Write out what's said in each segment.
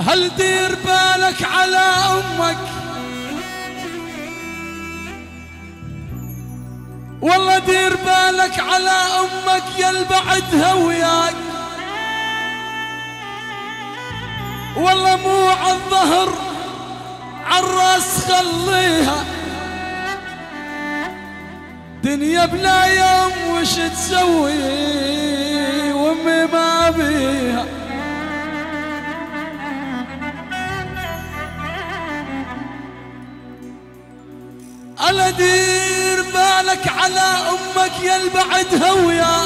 هل دير بالك على أمك؟ والله دير بالك على أمك يا البعدها وياك والله مو عالظهر عالراس خليها. دنيا بلا يوم وش ألا دير بالك على أمك يا البعد هويا.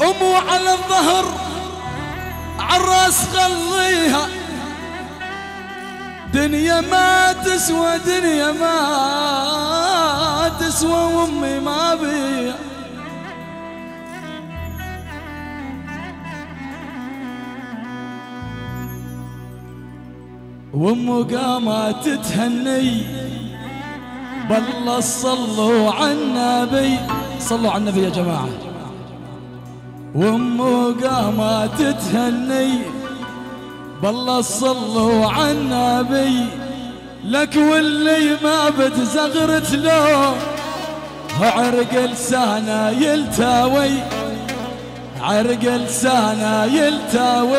أمو على الظهر عالراس خليها. دنيا ما تسوى دنيا ما تسوى وأمي ما بيها. وأمه قامت تهني. بالله صلوا على النبي. صلوا على النبي يا جماعة. وأمه قامت تهني. بالله صلوا على النبي. لك واللي ما بتزغرت له. عرق لسانه يلتوي عرق لسانه يلتوي